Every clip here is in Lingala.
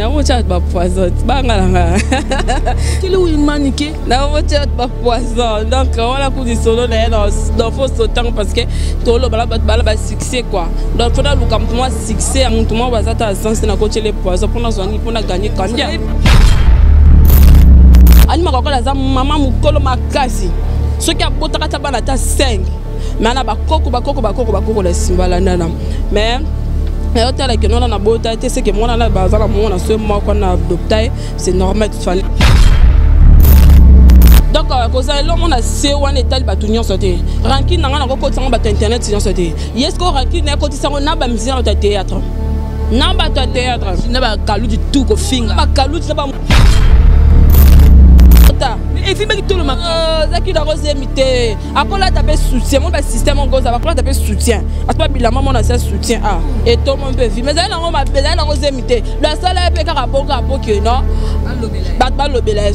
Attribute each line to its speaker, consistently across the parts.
Speaker 1: nakotia ba poison bangalanga
Speaker 2: kili wimani
Speaker 1: ke nakotia ba poison donc wana ku lisolo na ye na fo sotango parce que toloba na bato bala basuccès quoi donc mpo naluka moto mwa succès ya moto mwa baza ta sense nakotiele poison mpo nazwangi mpo na gagne kambia animaka kola aza mama mokolo makasi soki abotaka ta bana ata 5 mais na bakoko bakoko bakoko bakoko na simba landana mais nayo tala ke nona nabota te seke mwana na baza na mongo na soye moko na adopta ye c'est normal tout fallait donc euh, kozala elongo na se wana etali bato nyonso te rankine na ngai nakokotisa yango bato ya internet nyonso te ye siko rankine nakotisa yango na bamisie na bato ya théâtre na bato ya théâtre
Speaker 2: na bakaluti tu kofinga
Speaker 1: bakaluti na ba
Speaker 2: efimbaki tolomaka
Speaker 1: ozaki na kozemi te akolata mpe soutien moni basystème yango ozala akolata mpe soutien atoba bilamba mona sia soutien a ah, etomo mpe vi mais ezali nango mabe ezali nango zemi te lo asala ye mpe kaka bongo apoke no bato balobela ye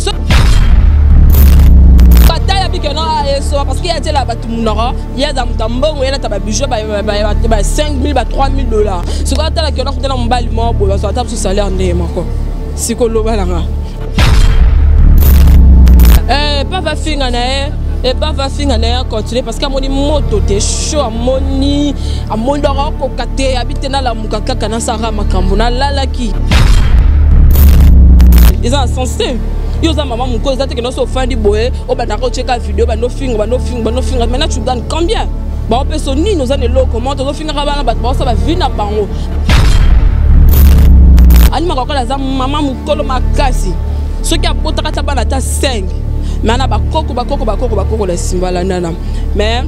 Speaker 1: batala bike no ayesoa parce que ye atyela bato monoko ye aza moto ya mbongo ye nata babijou ba 5000 ba 3000 dollars sikoyo atalaki yo nakutana mobali moko boye bazwa ata biso salaire ndenge moko sikoloba nanga Eh, epa bafinga na ye epa bafinga na ye acontinue parce que amoni moto te sho amoni amoni dongo akoka te abi te nalamuka kaka nasara makambo nalalaki eza na sens te yo oza mama moko eza teke nyonso ofandi boye obandaka otyeka video bando ofinga bando ofinga bando ofinga maintenant tu gagne combien baopeso nini oza na eloko moko tozofingaka bana bato baosala bavi na bango animaka okola aza mama kolo makasi soki abotaka ata bana ata 5 me na bakoko bakoko bakoko bakoko na simba landana mais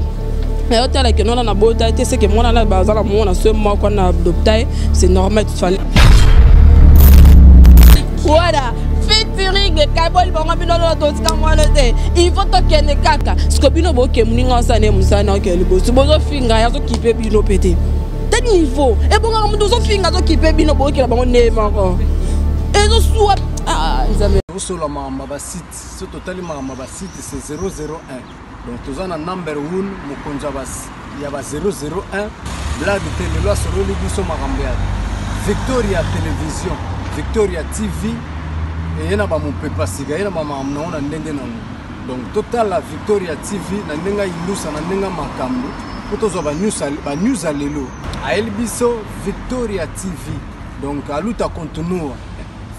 Speaker 1: nayo tala ke nona nabota te seke mwana na baza na mona so moko na adopta ye c'est normal tout fallait voilà featuring ekaboli bango bino lolo totika mwana te ivo tokende kaka siko bino boke moninga osana ye mosala na oke liboso bozofinga ye azokipe bino mpe te te niveau ebongaka moto ozofinga azokipe bino boyokela bango nde moko ezosuwa ah, nzambe
Speaker 3: kosolola makambo ya basite so totali makambo ya basite se 001 donc toza na number 1 mokonzi ya ba 001 blade te lelo asololi biso makambo ya victoria television victoria tv eye na bamopepa sika ye na bamakambo nango na ndenge nango Donc totala Victoria TV na ndenge ilusa na ndenge makambo mpo tozwa ba news ba news ya lelo. Ayeli biso Victoria TV donc aluta continua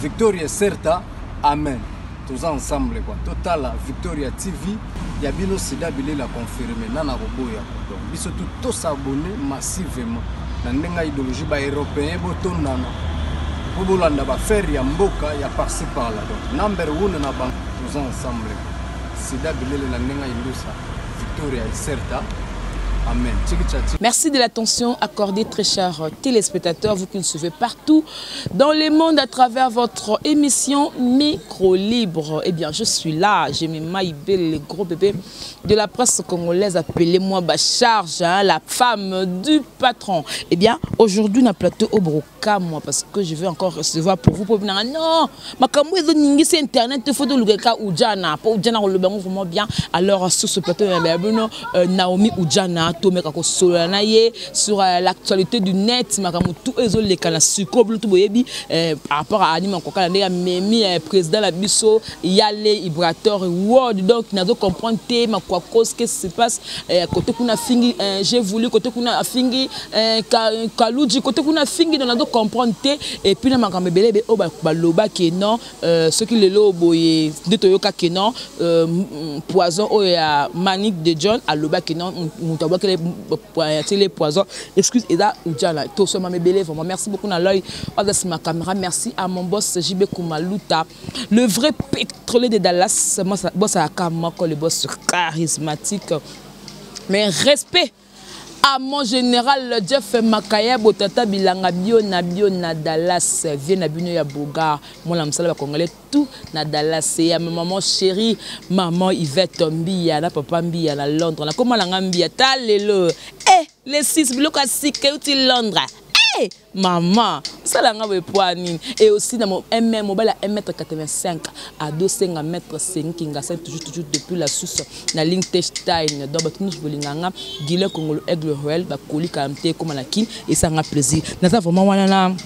Speaker 3: Victoria certa amen toza ensemble kwa totala Victoria TV ya bino sida bilela confirme nana koboya kwa biso tu tous abonne massivement na ndenge ideologie ba européen botondana mpo bolanda bafaire ya mboka ya parci par là donc number one na bango toza ensemble sida bilele na ndenge indusa victoria iserta Amen.
Speaker 2: Merci de l'attention accordée, très chers téléspectateurs, vous qui nous suivez partout dans le monde à travers votre émission Micro Libre. Eh bien, je suis là, j'ai mes mailles belles, les gros bébés. de la presse congolaise appelez moi ba charge hein, la femme du patron eh bien aujourd'hui na plateau au broca moi parce que je vais encore recevoir pour vous pour venir non ma kambo ezo ningisi internet il faut de lukeka ujana pour ujana ko lobango vraiment bien alors sur ce plateau na ba bino euh, Naomi ujana to meka ko solo na ye sur euh, l'actualité du net ma kambo tout ezo leka na suko blutu boyebi euh, par rapport à anima kokala ndeka memi président la biso Yale Ibrator World donc nazo comprendre te makwa cause que se passe euh, côté kuna fingi euh, j'ai voulu côté kuna fingi euh, Kaluji côté kuna fingi donc nazo comprendre te et puis na makambo ebele be o oh, ba loba que non euh, ce qui le lo boye nde toyoka que non euh, poison oyo oh, ya Manic de John a loba que non mutu abwaki le euh, tele poison excuse eza ujala to soma mebele vraiment merci beaucoup na loy others ma caméra merci à mon boss JB Kumaluta Le vrai pétrolier de Dallas, boss à Kamako, le boss charismatique. Mais respect à mon général Jeff Makaya Botata Bilanga Bio na Bio na Dallas Vieux na Bino ya Boga Mon la msala ba congolais tout na Dallas ya ma maman chérie maman Yvette Mbiya na papa Mbiya na Londres na koma na Mbiya talelo eh les six biloko asika uti Londres eh maman sala nga boye po nini e aussi na mm mobali ya 1m85 adosenga mètre sengi kingasen toujours toujours depuis la suce na lingtestein donc bato nyonso bolinga nga guilin kongolo aigle royal bakolika mte ekóma na kin esanga plaisir naza vraiment wana na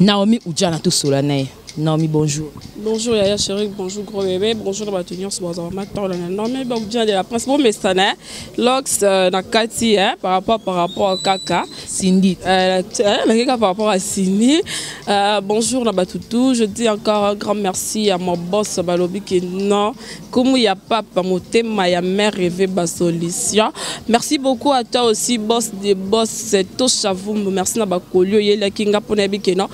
Speaker 2: naomi ujana tosola na ye Naomi, bonjour.
Speaker 1: Bonjour Yaya Chéri, bonjour Gros Bébé, bonjour na bato nyonso baza vraiment temps na non mais ba bien de la presse bon mais ça na lox euh, na kati hein par rapport par rapport à Kaka
Speaker 2: Cindy
Speaker 1: euh, euh la Kaka par rapport à Cindy euh, bonjour na bato tout je dis encore un grand merci à mon boss Balobi qui non Kumu ya papa motema ya mère reve ba solution merci beaucoup à toi aussi boss de boss tosha vumbu merci na bakoli oyelaki nga mpona
Speaker 2: yebi keno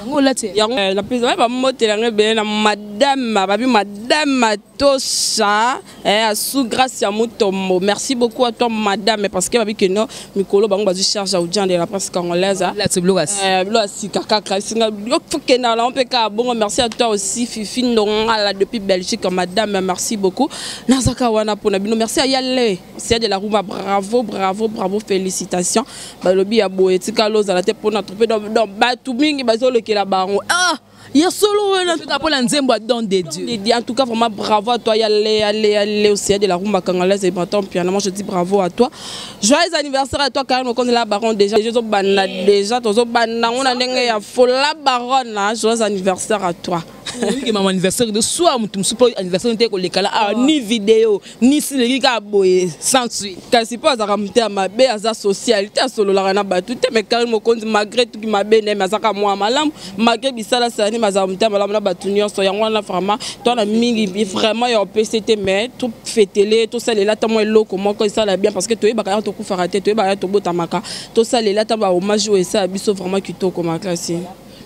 Speaker 1: yango eh, na mpeza ba motela nga ebele na madame babi madame tosha eh, asu grâce ya mutombo merci beaucoup à toi madame parce que babi keno mikolo bango bazwi charge ya audience de la presse congolaise hein.
Speaker 2: eh, biloko
Speaker 1: ya sika kaka esinga okenda nango mpe kaka bongo merci à toi aussi fifi ndongala depuis belgique madame merci beaucoup nazaka wana mpo na bino merci à yale sia de la rumba bravo bravo bravo félicitation balobi ya boye etikala ozala te mpo na trope donc bato mingi bazolekela bango ah
Speaker 2: ya solo wana tuka mpo na nzembo ya don de
Speaker 1: dieu en tout cas vraiment bravo à toi ya le ya le ya le osia de la rumba cangolaise et bantan piana moi je dis bravo à toi joyeux anniversaire à toi Karine Mokonzi la baronne déjà ezo banda déjà tozo banda yango na ndenge ya fola baronne hein. joyeux anniversaire à toi
Speaker 2: oyike mama anniversaire de soir moto mosusu mpo anniversaire nte kolekala ah, ni video nisi leki kaka boye sans suite
Speaker 1: kasi mpo azalaka moto ya mabe aza social te asololaka na bato te mais karine mokonzi malgré tuki mabe na ye me azaka mwa malamu malgré bisalasala nde mazala moto ya malamu na bato nyonso yango wana vraiment twana mingi vraiment ya opesi te mais tofetele tosalela ata mwa eloko moko esala bien parce que toyebaka yango tokufaka te toyebaka yango tobotamaka tosalela ata bahommage oyo esala biso vraiment kitoko makasi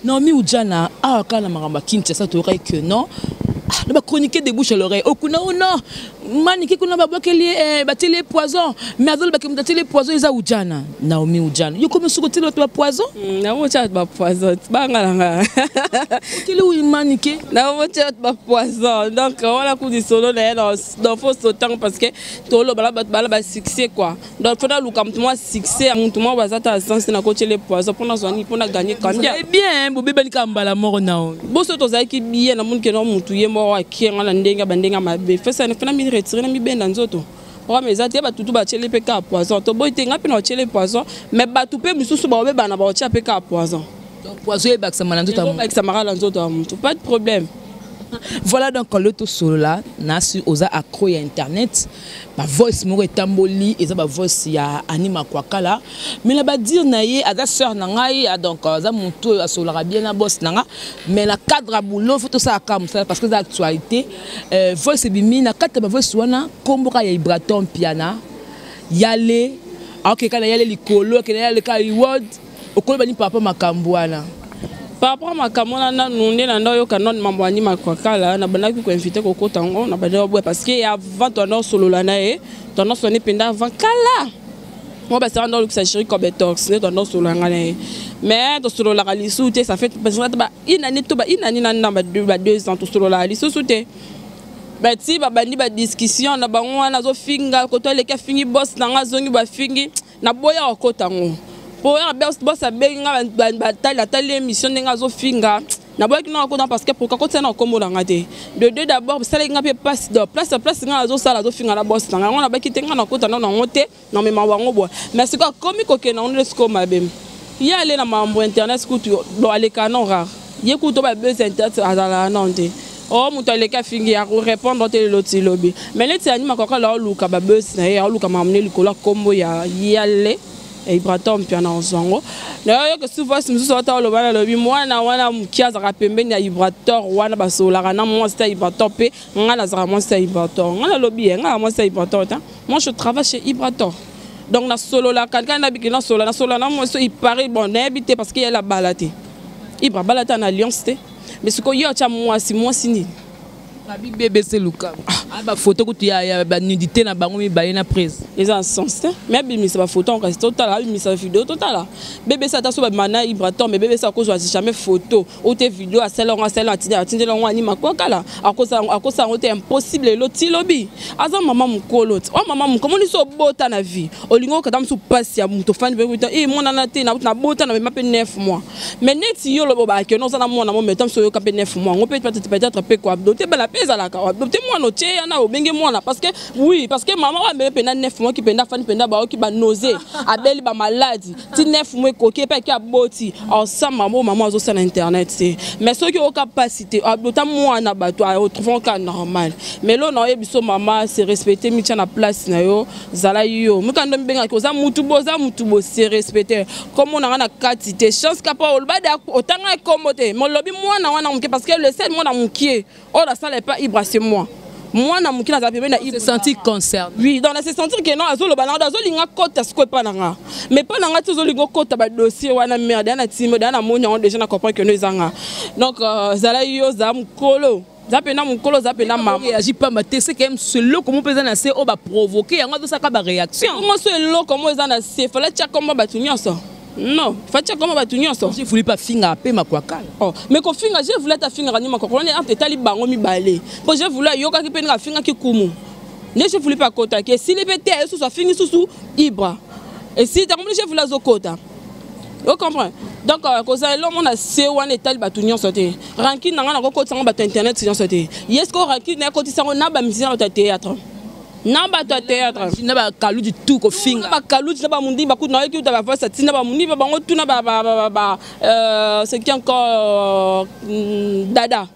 Speaker 2: Naomi Ujana awa kaka na makambo ya Kinshasa toyokaki que non ah, na bachroniquer de bouche à l'oreille okuna oh, o oh, non manike kuna babwakeli eh, batieli ye poison mais azolobaki moto atieli ye poison eza Ujana Naomi Ujana yo komi soki otieli bato bapoison
Speaker 1: mm, nango otya bato bapoison banga
Speaker 2: na nga
Speaker 1: otieli oyo manike nango otya bato bapoison donc wana kulisolo na ye na fo sotango parce que toloba na bato bala basuccès quoi donc mpo naluka moto mwa succès ya moto mwa baza ta sens te nakotyele poison mpo nazwa nini mpo na gagne kambia
Speaker 2: bien bobebani kaka mbala moko nao
Speaker 1: boso tozalaki biye namoni kena motu ye moko akienga na ndenge ya bandenge ya mabe fesa fena mi retire na mibenda nzoto programme eza te bato tu batyeli mpe kaka poison toboyi te ngai mpe naotyeli poison mais bato mpe mosusu baobebana baotya mpe kaka poison
Speaker 2: poison ebakisama na nzoto
Speaker 1: ebakisamaka na nzoto ya motu pas de problème
Speaker 2: voilà donc loto solola nasi oza accro ya internet ba voice moko etamboli eza ba voice ya anima kwakala mais na badire na ye aza sœur na ngai ah, donc euh, aza motu oyo asololaka bien na boss na nga mais na cadre ya boulot fo tosalaka mosala parce que eza actualité euh, voice ebimi na kati ya bavoice wana nkomboka ya ibraton mpiana yale akokeka na yale likolo akenda yale kaiwod okoloba ni papa makambo wana
Speaker 1: par rapport makambo wana nanu nde nanda oyoka nano mambo ya ndima kwakala nabandaki koinvite kokota yango nabandaki oboya parce que avant toanda osolola na ye toanda osolola ne mpenza avant kala moi basala nda olukisa chéri cobetox nde toanda osolola ngai na ye mais tosololaka lisusu te ça fait une année to une année na ndamba ba deux ans tosololaka lisusu te bati babandi badiscussion na bango wana azofinga koto aleki afingi bos na ngai azongi bafingi Na boya wa kota ngo. Po ya best boss abengi nga batali atali émission ndenge azofinga. Na boya kino akota parce que pourquoi kota na kombo na nga te. De deux d'abord sala nga pe passe de place place nga azo sala azofinga na boss na nga. Ngona baki te nga na kota na na ngote na mema wango boya. Mais siko akomi kokena ngo ndesko mabem. Ye ale na mambo internet kutu do aleka no rare. ye kutu ba buzz internet azalaka nano te o oh, moto aleki afingi ya korepondre te lelo ti lobi me neti anima kokala aoluka babesi na ye aoluka makambo ne likolo ya nkombo ya yale ibratom mpiana ozwa yango nayoyoka suvasi mosusu ata oloba nalobi mwana wana moke azalaka pembeni ya ibrator wana basololaka na mwasi ta ibrator mpe ngai nazalaka mwasi ta ibrator ngai nalobi ye ngai mwasi ta ibrator ta moi je travaille chez ibrator donc nasololaka ngai nabiki nasolola nasolola na mwasi ipari bon nayebi te parce que yala bala te Ibra abala ata na alliance te mais sikoyo yo atya mwasi mwasi nini
Speaker 2: abi bbc lukaku ah. bafoto kutu ya banudité na bango mibale na prise
Speaker 1: eza na sens te mais abimisa bafoto yango kasi totala abimisa bavideo totala bbc ata so babima na ibraton mais bbc akozwa jamais foto ou te video asala yango asala yango atindela yango anima kokala akosa yango te impossible elo ti lobi aza mama mokolo ti oyo oh, mama mokolo omoni so obota na vie olingi okata mosusu mpasi ya moto ofandi mpe e eh, monana te nabota na mema mpe 9 mois mais neti yo loba obaki ono oza na mwana mo meta mosusu oyoka mpe 9 mois yango mpe peut-être mpe koadopte bana mpe ezalaka adopte mwana otie yana obenge mwana parce que oui parce que mama oyo ameme mpenza 9 mois ki mpenza afandi mpenza baoki banose abeli bamaladi ti nef mo ekoki epai eke aboti ensemble mamo mama azosala internet te mais soki oyoka mpasi te abota mwana bato aretrouvant ka normal mais lo na oye biso mama se respecte mitya na place na yo zala yo mikando mibengaki oza mutu bo oza mutu bo se respecte komona nga na kati te chance kapa oloba de otanga ekombo te molobi mwana wana moke parce que le sel mwana moke oyo nasala epa ibra c'est moi mwana moke nazala pembe na
Speaker 2: sentir concerne
Speaker 1: oui donc na se sentir ke non azoloba nanga azolinga kota sikoyo epa na nga mais epa na nga ti ozolinga okota badossier wana merde ya na timo da namoni yango déjà na comprendre keno eza nga donc euh, zala yo za mokolo za mpena mokolo za mpena
Speaker 2: mamaagi mpamba te sekm eloko mo mpe eza na se oyo baprovoke yango azosaka baréaction
Speaker 1: yango so eloko mo eza na se fala tia komba bato nyonso Non, Fatshi akoma bato nyonso.
Speaker 2: Je voulais pas finga ape makwakala.
Speaker 1: Oh, mais ko finga je voulais ta finga ni makwakala ne ante tali bango mibale. Po je voulais yoka ki penga finga ki kumu. Ne je voulais pas kota ke si le bete esu sa fingi susu ibra. Et si ta compris je voulais zo kota. Vous comprenez donc euh, kozala elongo na se wana etali bato nyonso te rankine na ngai nakokotisango bato internet nyonso te ye sikoyo rankine naye kotisango na bamisien na bato ya théâtre na bato ya théâtre
Speaker 2: na bakaluji tu kofinga
Speaker 1: bakaluji na bamundimba kutu nayoki uta bavasa ti na bamundimba bango tu na seki encore dada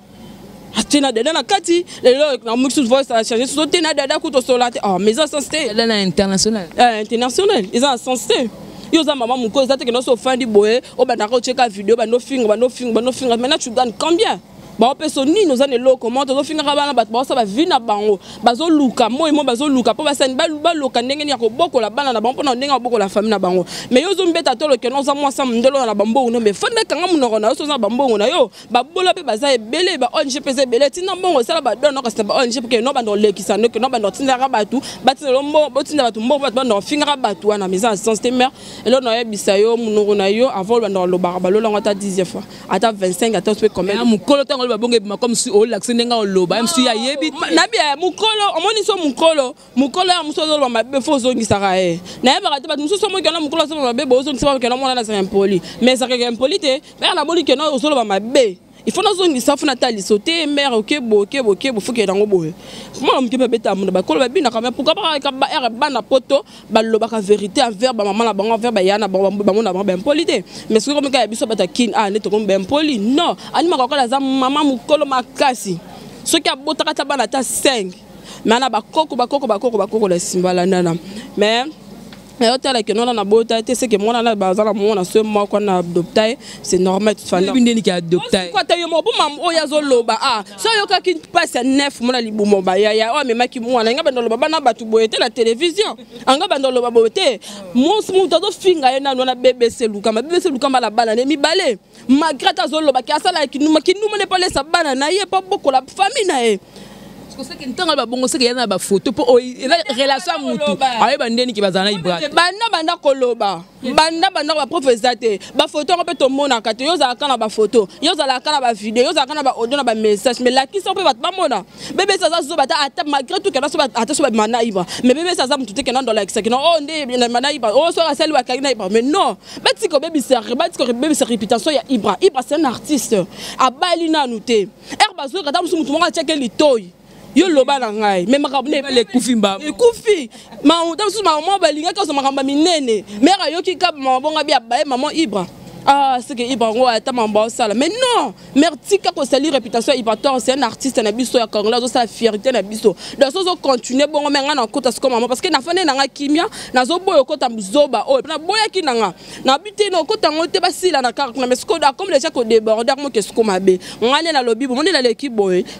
Speaker 1: atie na dada na kati lelo na mixus voice achange soso te na dada kutu osola te mais eza sens te
Speaker 2: dada na international
Speaker 1: international eza na sens te yo oza mama moko eza te kende oso ofandi boye obandaka otyeka video bandofinga bandofinga bandofinga maintenant tu gagne combien baopeso nini oza na eloko moko tozofingaka bana bato baosala bavi na bango bazoluka moi moi bazoluka mpo basani baloka ndenge nini ya kobokola bana na bango mpo na ndenge babokola fami na bango mai yo ozombeta tolokena oza mwasi ya mondele oyo na bambongo no mai fanda kanga monoko na yo so oza na bambongo na yo babola mpe baza ebele ba ong mpe eza ebele ntina mbongo esala badona noko sina ba ong mpo keno banda olekisa ndoki no banda otindaka bato batindela mbongo botinda bato mbongo bato banda ofingaka bato wana mais eza na sens te mare eloko na oyebisa yo monoko na yo avant banda olobaka balola yango ata 10 fois ata 25 ata pe combien
Speaker 2: ya mukolo tango ba bonge ma comme si olakisi ndenge oloba même si ayebi
Speaker 1: na bia mukolo omoni so mukolo mukolo ya muso ozoloba mabe fo ozongisaka ye nayebaka te bato mosusu omoki yana mukolo azoloba mabe bozongisa ba kena mwana nazaka impoli mais ezakaka impoli te mpe naboli kena ozoloba mabe il faut nazongisa fo natali so te mare okebo okebo okebo fokee yango boye mwana moke mpe abetaka mona bakolo babinaka me pourkoi baka bana poto balobaka verité envers bamama na bango envers baya na bango bamona na bango baimpoli te mais soki komika ya biso bata kin a ah, nde tokomi baimpoli non animaka kaka aza mama mokolo makasi soki abotaka ata bana ata 5 me na bakoko bakoko bakoko bakoko na simba landana mais nayo tala ke nona nabota te seke mwana na baza na mwana so moko na adopta ye c'est normal
Speaker 2: tout fana bindeni ki adopta ko
Speaker 1: ta yo mobu mam oyo azo loba ah so yo ka kin passe neuf mona libumo ba ya ya o oh, mema ki mwana nga bando loba bana batu boye te la télévision anga bando loba boye te mon smu tazo finga ye nanu na BBC lukamba BBC lukamba la bana ne mi balé malgré tazo loba ki asala ki numa ki numa ne pas laisser bana na ye pas beaucoup la famille na ye
Speaker 2: oseke ntango ya babongo seke ya na bafoto mpo relation ya motu ayeba ndeni ke bazala na ibrate
Speaker 1: banda banda koloba banda bandako baprofe eza te bafoto yango mpe tomonaka te yo ozalaka na bafoto yo ozalaka na bavideo yo ozalaka na baaudio na bamessage mais lakisa mpe bato bamona bebesi aza zoba ta ata malgré tout kena ata so babima na ibra mais bebesi aza motu te kena ndo alakisa kena o oh, nde babima na ibra o oh, soki asali bakaki na ibra mais non batika obebisa batika obebisa réputation ya ibra ibra c'est un artiste abali nanu te ere bazoyoka ata mosu motu moko atiaki litoi yo loba na ngai me makambo
Speaker 2: ekufi
Speaker 1: ekufi makambo mosusu makambo moko balingaki ozo makambo ya minene mere ayoki kaba mama bonga bi abaye mama ibra ah c'est que Ibra ngo ata mamba osala mais non mère tika ko salir réputation ya Ibra Tor c'est un artiste na biso ya Congolais zo sa fierté na biso donc so zo continuer bongo mais nga na kota siko maman parce que na fane na nga kimia na zo boyo kota mzoba oyo na boya ki na nga na bite no kota ngo te basila na kar na mais
Speaker 2: siko da
Speaker 1: comme les gens
Speaker 2: ko déborder mo ke siko mabe ngane na
Speaker 1: lobi bo moni la leki boye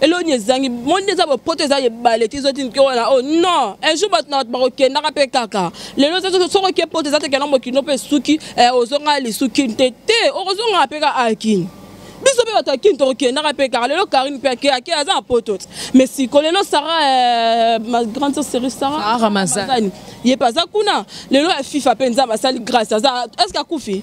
Speaker 1: eloni ezangi moni eza bopoto eza ebale ti zoti nike wana o oh, non un jour bato na bato bakokendaka mpe kaka lelo soki oke poto eza tekela mokino mpe esuki eh, ozongaka lisuki nte te okozongaka mpe ka akini biso mpe bato ya kini tokokendaka mpe kaka lelo karine mpe ake ake aza na poto te mais siko lelo sara eh, ma grande sœur série sara
Speaker 2: ramazani
Speaker 1: ye mpe aza kuna lelo ya fifa mpe nzambe asali grâce aza est ce que akufi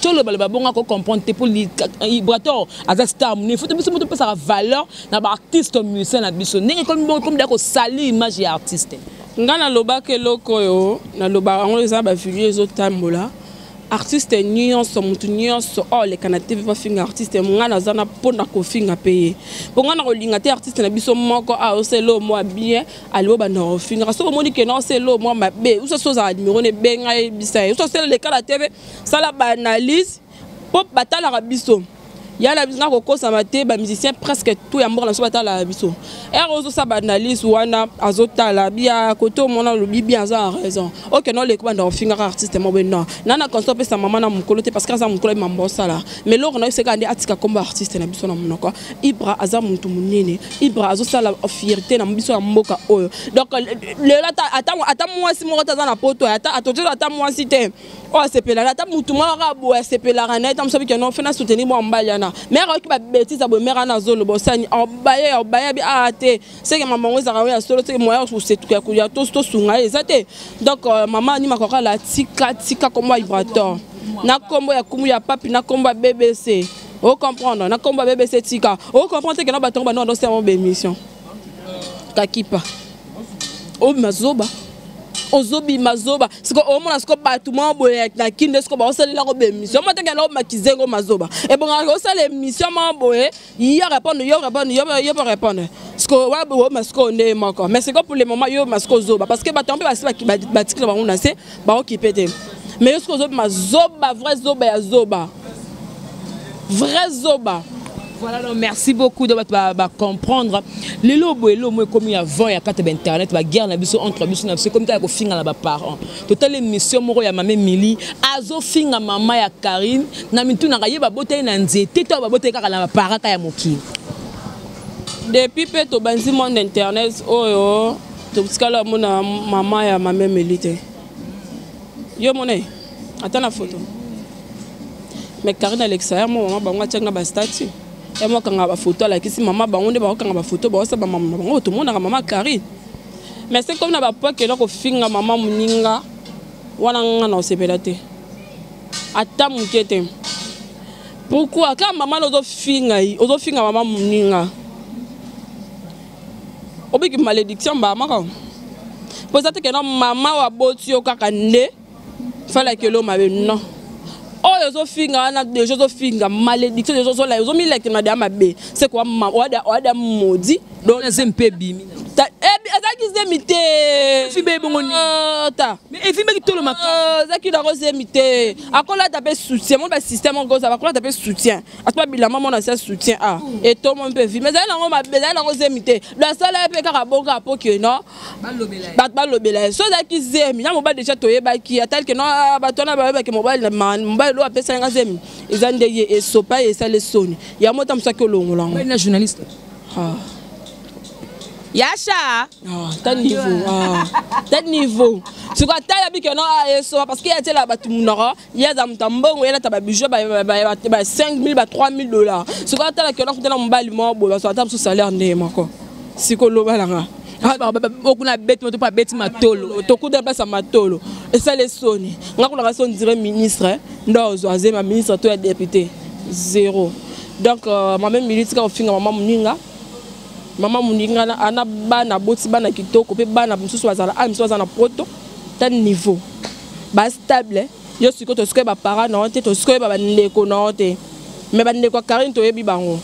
Speaker 1: toloba loba bongo ako comprendre te
Speaker 2: mpo ibrator aza star monene fo biso mo topesaka valeur na baartiste musicien na biso ndenge ekomi bongo ekomi da kosali image ya artiste
Speaker 1: ngai nalobaka eloko oyo nalobaka yango eza bavideo ezotambola artiste nyonso motu nyonso oyo aleka na tv bafinga artiste ngai naza na mpo na kofinga mpe ye mpo ngai nakolinga te artiste na biso moko aosela oyo mwa bien alibo banda kofingaka soki omoni kena osela oyo mwa mabe usa so ozala nimero na ebenga yebisa ye usa osela leka na tv sala ba analyse po batalaka biso ya na biso nakokosama te bamusicien presque tout ya mboka na biso batalaka biso ere ozosala baanalyse wana azotala bia kote omona alobi bien aza na raison oke na oleki banda ofingaka artiste mo beno na na constat opesa mama na mokolo te parce que aza mokolo mambo osala mais loko na yo seka nde atika kombo artiste na biso na monoko ibra aza motu monene ibra azosala fierté na biso ya mboka oyo donc lelo ata mwasi moko te aza na poto ata atotozo ata mwasi te oyo asepelaka ata motu moko kaka boye asepelaka na ye ntango soki keno fena soutenir mwa mobali wana mere ayoki babetise ya boye mere wana azoloba osani aobaye aobaye abi aa ah, te seke mama yango ezalaka ya solo seke moya ya tosunga ye eza te donc euh, mama anima kokala tika tika kombo ya vibrator na kombo ya kumu ya papi na kombo ya bbc ocomprendre na kombo ya bbc tika ocomprendre te kena batongo banonga dosema bo bémission kakipa obima zoba ozobima zoba siko omona siko bato mwa boye na kin nde siko baosalela ko baemission mwa teke eloko makizengo mazoba ebongaka osala emission mwa boye yo répondre yo répondre yo po répondre siko wa boye masiko nde moko mais siko pour le moment yo masiko ozoba parce que bato yango mpe basi batikela bango na se baokipe te mais yo soki ozobima zoba vrai zoba ya zoba vrai zoba
Speaker 2: voilà donc merci beaucoup donc bato bacomprendre lelo boye lelo mo ekomi ya vent ya kati ya bainternet baguerre na biso entre biso na biso ekomi kaka kofinga na baparent totali émission moko ya mame mili azofinga mama ya karine na mitunaka ye babotali na nzete to babotali kaka na baparaka ya mokili
Speaker 1: depuis mpe tobanzi monde internet oyo totikala omona mama ya mamemeli te yo omona ye ata na foto mais karine alekisa ya mwa mama bango atiaki na bastatut ya mwa akanga bafoto alakisi mama bango nde bakokanga bafoto baosa bamama na bango tomonaka mama karine mais se komi na bapoke eloko finga mama moninga wana nga na osepela te ata moke te pourkui kaka mama na ozofinga ozofinga mama moninga obiki malédiction mbaa moko mpo eza te keno mama wa boti yo kaka nde falaki elo mabe non oyo ozofinga wana deja ozofinga malédiction deja ozolai ozomilakima deya mabe seke oada modi donc
Speaker 2: eze mpe ebimi
Speaker 1: ezalaki zemi te
Speaker 2: efimaki tolo
Speaker 1: makasi ezalaki nango zemi te akolata mpe soutien moni basystème okozala bakolata mpe soutien ata bilamba mwana sia soutien a ah, etomo mpe vi mais ezali nango mabe ezali nango zemi te do asala ye mpe kaka bongo apoke no bato balobela ye so ezalaki zemi na mobali deja toyebaki atali ke no ah, bato wana bayebaki mobali na mobali loyo apesaki nga zemi eza nde ye esopa ye esali soni yango ta mosaki olongolango
Speaker 2: na journaliste ah. yasha
Speaker 1: ta niveau ta niveau sikoyo atala bikeno esopa parce que atyela bato monoko ye aza moto ya mbongo ye alata babijou ba 5000 ba 3000 dollars sikoyo atalaki ona kutana mobali moko boye bazwa ata mosusu salaire ndenge moko sikoyo loba na nga
Speaker 2: okuna abeti moto mpo abeti matolo
Speaker 1: tokuta place ya matolo esali soni nga kuna kasi ondire ministre nde ozwa zema ministre to ya député zéro donc euh, mame mili tika kofinga mama moninga mama moninga ana bana aboti bana kitoko mpe bana mosusu bazala a ah, misu baza na poto ta niveau ba stable yo sikoyo tosikoye baparent na yo te tosikoyeba bandeko na yo te me bandeko ya karine toyebi bango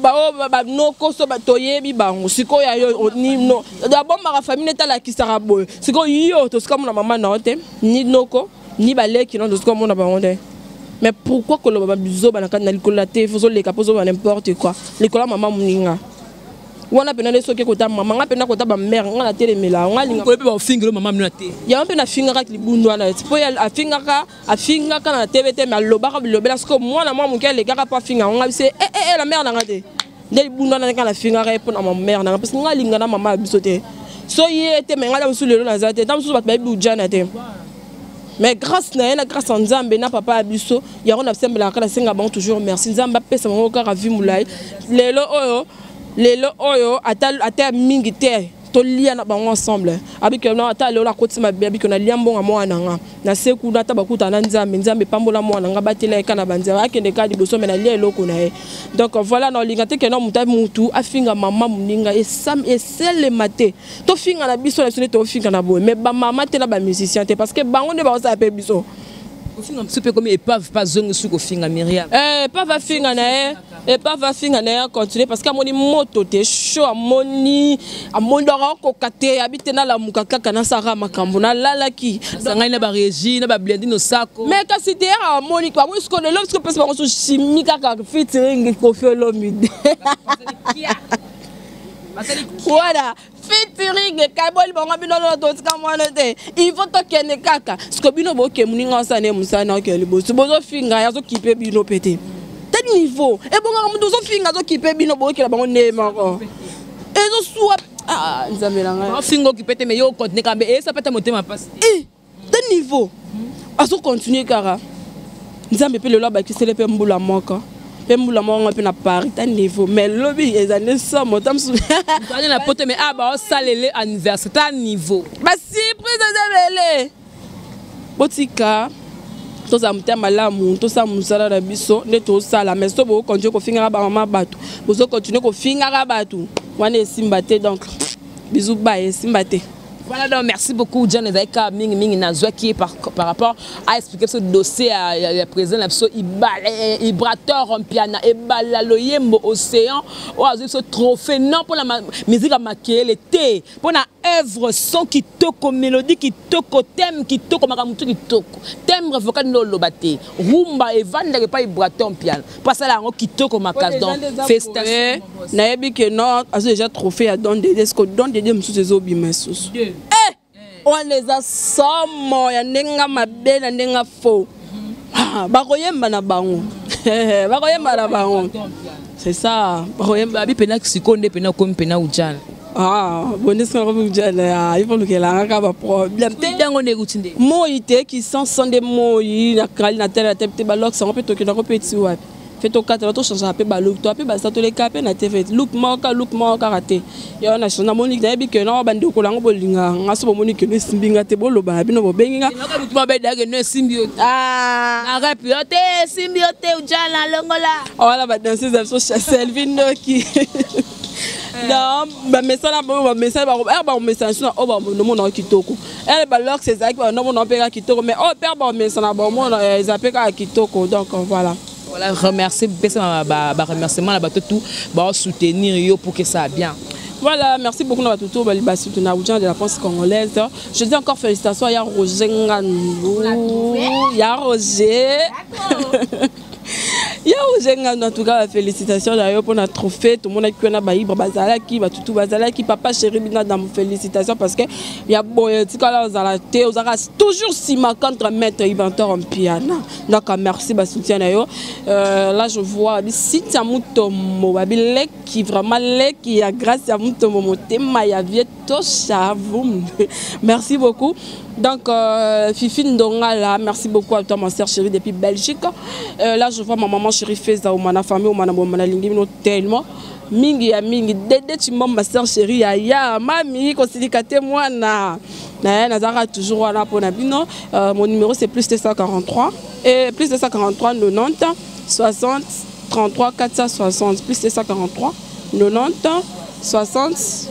Speaker 1: baoyo banokoso toyebi bango sikoyo ya yo abombaka famille neti alakisaka boye sikoyo yo tosika mona mama na yo te ni noko ni baleki na tosika mona bango te mais pourquoi koloba babizoba na kati na likolo ya te ozoleka mpo ozoba n'importe quoi likolo ya mama moninga wana mpe nale soki ekota mama nga mpe nakota bamere nga natelemela yango alingaoyo
Speaker 2: mpe bafingelo mama mino te
Speaker 1: yango mpe nafingaka libundu wana mpo afingaka afingaka na tebe te me alobaka bilobela soko mwana mwa moke alekaka mpo afinga yango nga bise ee eh, eh, eh, la mare nanga te nde libundu wana nga nafingaka ye mpo na mamere nanga parce nga alinga na mama ya biso te so ye te me nga ta mosusu lelo naza te ta mosusu bato bayebi ujana te mais grâce na ye na grâce ya nzambe na papa ya biso yango na bisembelaka nasenga bango toujours merci nzambe apesa bango kaka vi molai lelo oyo lelo oyo ata ata mingi te tolia na bango ensemble abiki na ata lelo akoti mabe abiki na lia mbonga mwana nga na seku na taba kuta na nzambe nzambe pambola mwana nga batela eka na banzela akende ka liboso me na lia eloko na ye donc voilà na olinga te kena mutu mutu afinga mama muninga esam eselema te tofinga na biso na biso nde tofinga na boye me ba mama te na ba musicien te parce que bango nde baosala pe biso
Speaker 2: kofinga biso mpe ekomi epave mpe azongisi kofinga miriam eh,
Speaker 1: epave afinga na ye epave afinga na ye acontinue parce que amoni moto te sho amoni amoni donc akokoka te yabi te nalamuka kaka nasalaka makambo nalalaki
Speaker 2: sangai na baregie na bablendi nosako
Speaker 1: mais kasi te yaka amoni bamoni siko lelo siko pesa bango so chimie kaka fitiringi kofi olomide wana featuring ekaboli bango bino lona totika mwana te ivo tokende kaka siko bino boke moninga osana ye mosala na oke liboso bozofinga ye azokipe bino mpe te te niveau ebongaka moto ozofinga azokipe bino boyokela bango nde moko ezosuwa ah, nzambe na ngai
Speaker 2: ofinga okipe te me yo continue kambe eyesa mpe ata motema mpasi
Speaker 1: te niveau azo continuer kaka nzambe mpe lelo abakisele mpe mbula moko mpe mbula moko ngo mpe na paris ta niveau mais lobi eza nde somo ta mosusu ane
Speaker 2: na poto mais a baosalele anniversaire ta niveau
Speaker 1: basurprise eza ebele botika tozala motema malamu tosala mosala na biso nde tosala mais so bokokontinue kofingaka bamama bato bozokontinue kofingaka bato wana esimba te donc bizu baye esimba te
Speaker 2: Voilà donc merci beaucoup John Ezaika mingi mingi na zwaki par par rapport à expliquer ce dossier à le président na biso Ibala eh, eh, Ibrator Mpiana Ebala Loyembo Océan o azui ce trophée non pour la musique à Makele te pour na œuvre son kitoko mélodie kitoko thème kitoko makambo kitoko timbre vocal no loba te rumba evanda ke pa Ibrator Mpiana mpo asala yango kitoko makasi donc
Speaker 1: festation eh, nayebi ke non azo déjà trophée ya don dede ceque don dede mosusu ezobima lisusu eh! wana eza somo ya ndenge nga mabe na ndenge nga faux ah, bakoyemba na bango bakoyemba na bango c'est ça bakoyemba
Speaker 2: abi mpena sikoyo nde mpena okomi mpena ujana
Speaker 1: Ah, bondisi na komi kujana ya ipo lukela ngaka
Speaker 2: ba problème te tango
Speaker 1: ne kutinde moyi te ki sans sans de moyi na kali na tele tele te ba lox ngo pe tokenda ko peti wapi fe to kata na to changer pe ba look to pe ba sa to le ka pe na tv look moka look moka kate ya na changer moni na bi ke na ba ndeko lango bolinga ngaso bo moni ke ne simbi ngate bo loba bino bo bengi nga
Speaker 2: ba be dage ne simbi yo ah na rap yo te simbi yo te ujala longola
Speaker 1: wala ba danseuse so selvi ndoki na bamesana bamesana ere bakomesana biso na oyo bamondomonaka kitoko ere balox ezalaki bandomonaka mpe kaka kitoko mais oyo mpe bakomesana baomona eza mpe kaka kitoko donc voilà
Speaker 2: voilà remercie pesa baremerciement na bato tout baosoutenir yo pour que ça bien
Speaker 1: Voilà, merci beaucoup à tout le monde de la de la France congolaise. Je dis encore félicitations à Roger Ngandou. Il y a Roger. ya ozenga na tuka ba félicitation na yo mpo na trophée tomonaki kuna bayibre bazalaki batutu bazalaki papa chéri bina na félicitation parce que ya boye etikala ozala te ozalaka toujours nsima contre maître ivantor mpiana donc merci basoutien na yo euh, là je vois bisite ya mutombo babileki vraiment leki ya grâce ya mutombo motema ya vie tosha vum merci beaucoup donc euh, fifi ndongala merci beaucoup à toi ma sœur chérie depuis belgique euh, là je vois ma maman chérie feza omana famille omana boma nalingi bino tellement mingi ya mingi dede cimbom ma sœur chérie ya ya mami kosilika te mwana naye nazalaka toujours wana mpo na bino euh, mon numéro c'est plus 243 et plus 243 90 60 33 460 plus 243 90 ans 60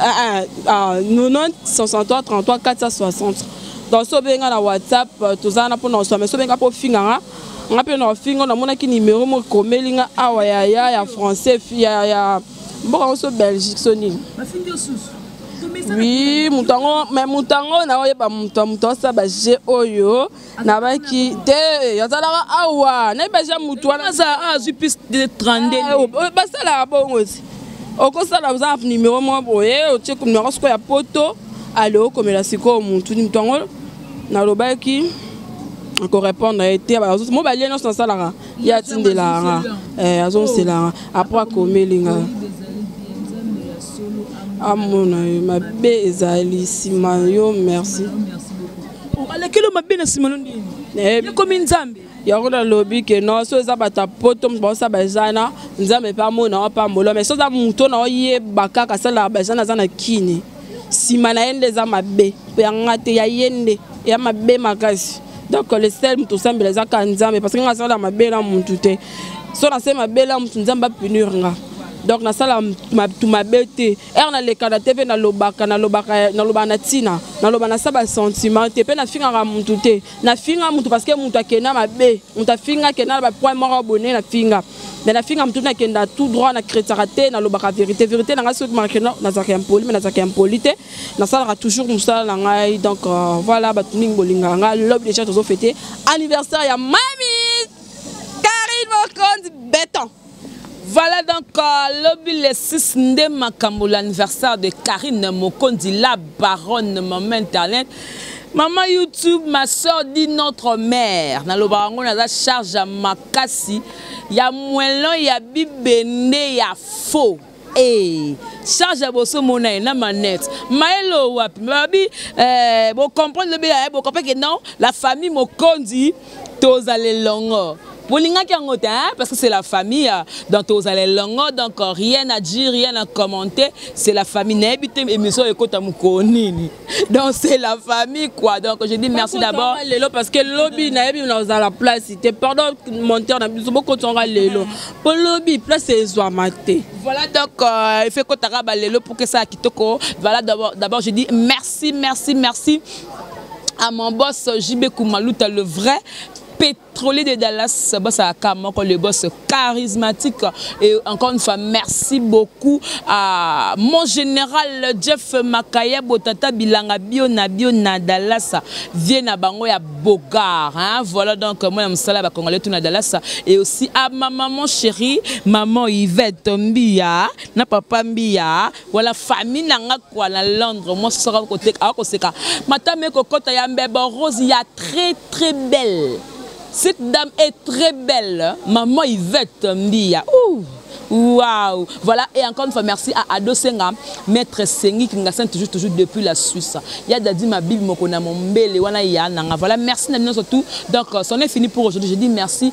Speaker 1: ah, ah, 90 63 33 460 donc so obenga na whatsapp euh, toza wana mpona koswa mai so obenga mpo ofinga nga nga mpe na ofinga namonaki nimero moko ekomeli nga awa ya ya ya français ya ya mboka yango so belgique so nini oui moto yango mai moto yango naoyeba moto ya moto asala baje oyo nabaki te azalaka awa nayebi aja motu wana ah,
Speaker 2: azwi plus de 32 ah, oh, oh,
Speaker 1: basalaka bongo ti okosala oza numero moko boye otie numero sikoyo ya poto ale okomela sikoyo motu motu yango nalobaki akorépondre ye te mo balie nyonso nasalaka ye atindelaka nga eh, azonselaka oh. apres akomeli nga amona yo mabe ezali nsima yo merci oh,
Speaker 2: alekeli mabe na sima no nini eh, ekomi nzambe
Speaker 1: yango nalobi ke no so eza bato ya poto moto baosa bajana nzambe mpe amona o pambola mai so oza moto na oyeba kaka asalaka bajana aza na kini nsima na ye nde eza mabe mpo yanga te ya ye nde ya mabe makasi donc le sel moto osambela eza kaka nzambe parce que nga asala mabe na motu te so nasali mabe na motu nzambe apinir nga donc nasala matu mabe te ere naleka na te mpe nalobaka nalobaka nalobaka na ntina naloba na sa basentiment te mpe nafingaka motu te nafinga motu parce que motu akenda mabe motu afinga akenda na bapoint moko bone nafinga me nafinga motu nakenda tout droit na cretiaka te nalobaka vérité vérité na ngai soki marke no nazalaka ya mpoli me nazalaka ya mpoli te nasalaka toujours mosala na ngai donc euh, voilà bato mingi bolingaka ngai lobi déjà tozofete anniversaire ya mami carine mokonzi beton
Speaker 2: Voilà donc euh, lobi le 6 nde makambo l'anniversaire de Karine Mokondi la baronne maman internet maman YouTube ma soeur dit notre mère nalobaka yango naza charge ya makasi ya mwelon ya bibende ya faux Hey, charge ya boso mona ye na manette maelo wapi babi eh, bocomprendre lobi ya eh, bocomprendre ke non la famille mokonzi tozala elongo bolingaki yango te hein? parce que c'est la famille hein. donc tozala elongo donc rien à dire rien à commenter c'est la famille nayebi te émission ekota mokolo nini donc c'est la famille quoi donc je dis merci d'abord
Speaker 1: lelo parce que lobi nayebi nazala place te pardon monteur na biso bokotonga lelo mpo lobi place ezwama te
Speaker 2: voilà donc euh, efe kotaka balelo pour que ça kitoko voilà d'abord je dis merci merci merci à mon boss JB Koumalouta le vrai Trolley de Dallas, Bossa Kamoko, le boss charismatique. Et encore une fois, merci beaucoup à mon général Jeff Makaya Botata Bilanga Bio na Bio na Dallas. Viens à Bango ya Bogar. Hein? Voilà donc moi, je suis là, Congolais tout na Dallas. Et aussi à ma maman chérie, maman Yvette Mbia, na papa Mbia, wala famille na nga kwa na londres mwasi soki akoteka akoseka matama ekokɔta ya mbeba rose ya très très belle cette dame est très belle maman ivette mbiya ouh Waouh Voilà, et encore une fois, merci à Ado Senga, maître Sengi Kingasen, toujours, toujours depuis la Suisse. Il y a Dadi Mabil Mokona Mombele, Wana Yana. Voilà, merci Nadine surtout. Donc, euh, c'en est fini pour aujourd'hui. Je dis merci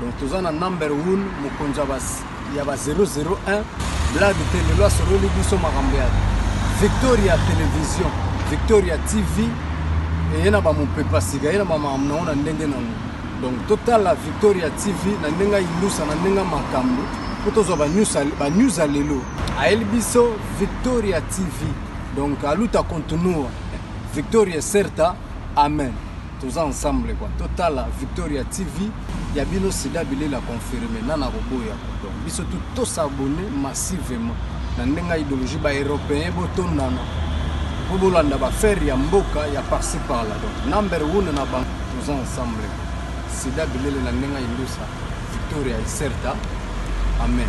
Speaker 3: Donc toza na number one mokonzi ya ba ya ba 001 Blade te lelo asololi biso makambo ya Victoria Television, Victoria TV eye na ba mopepa sika ye na ba makambo nango na ndenge nango. Donc totala Victoria TV na ndenge ayindusa na ndenge makambo mpo tozwa ba news ba news ya lelo. Ayeli biso Victoria TV donc aluta kontinua Victoria certa amen. toza ensemble quoi totala victoria tv ya bino sida bilela confirme nana koboya donc biso tout to s'abonner massivement na ndenge idéologie ba européen botondana po bolanda bafaire ya mboka ya parci par là donc number one na bango toza ensemble sida bilele na ndenge indusa victoria iserta amen